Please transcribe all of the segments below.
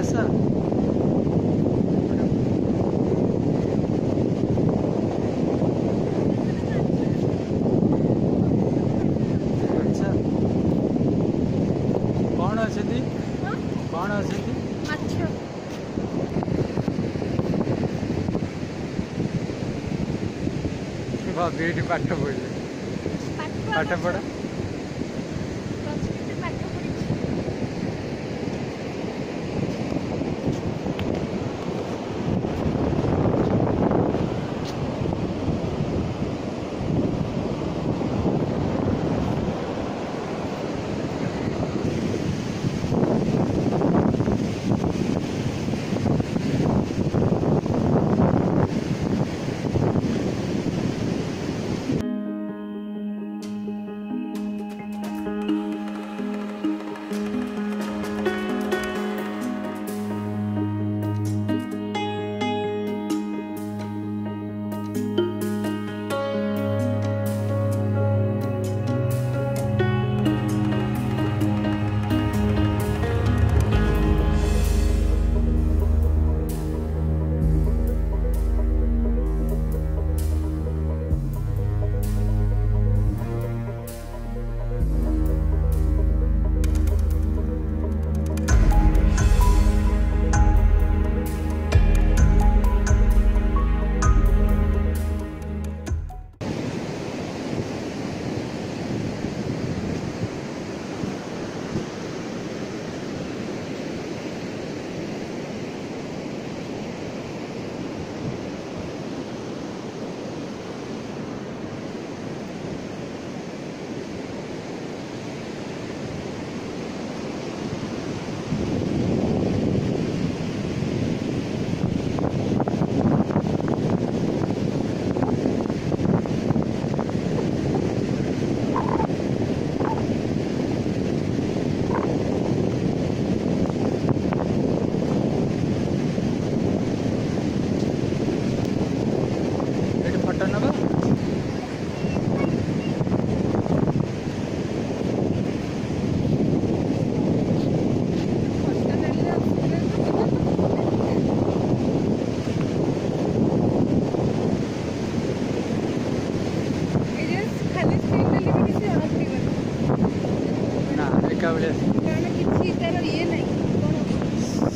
असं କ'ଣ ଅଛନ୍ତି କ'ଣ ଅଛନ୍ତି ହଁ ଦୁଇଟି ପାଠ ପଢ଼ିଲେ ପାଠ ପଢ଼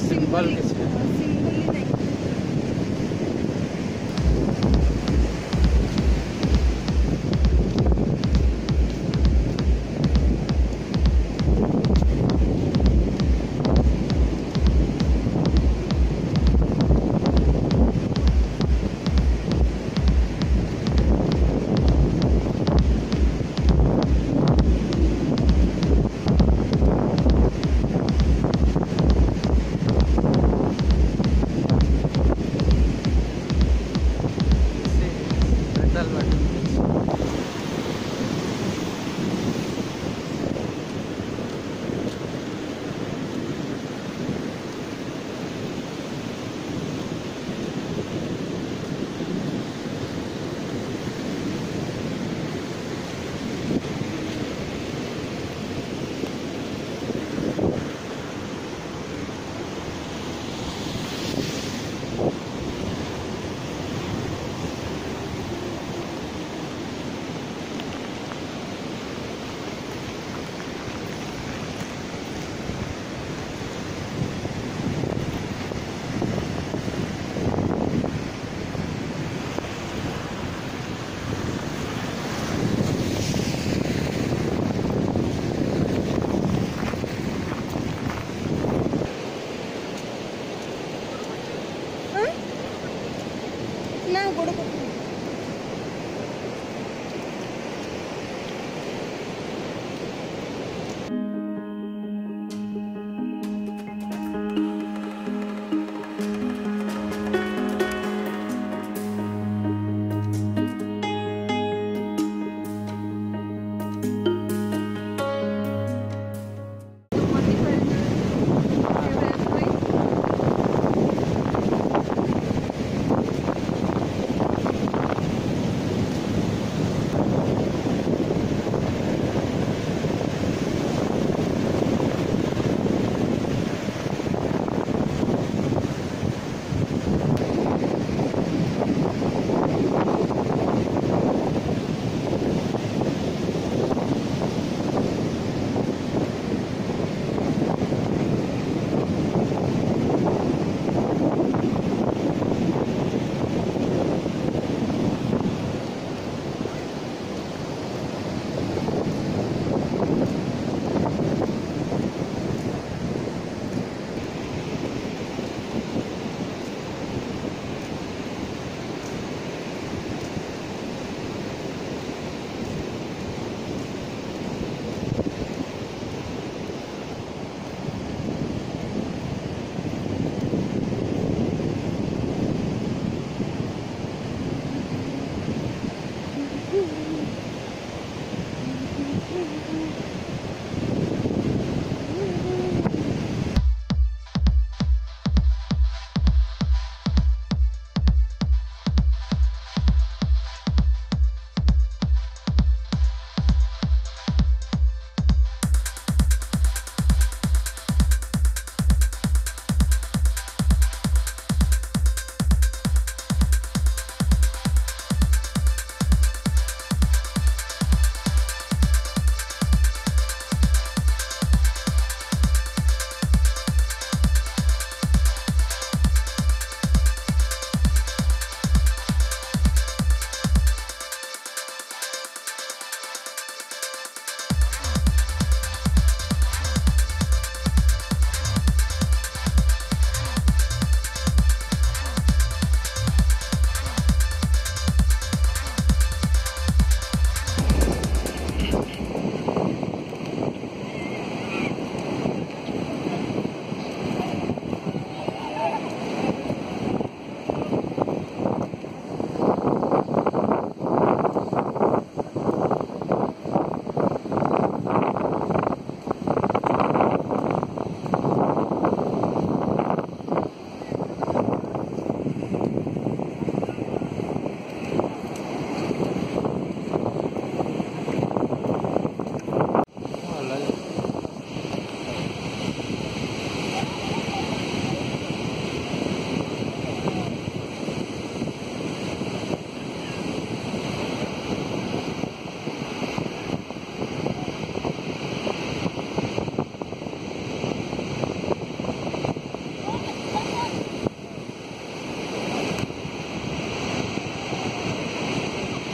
sin Sí,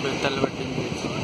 बेतल बटन